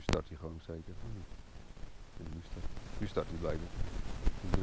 Nu start hij gewoon zeker. Nu, start, nu start hij blijkbaar.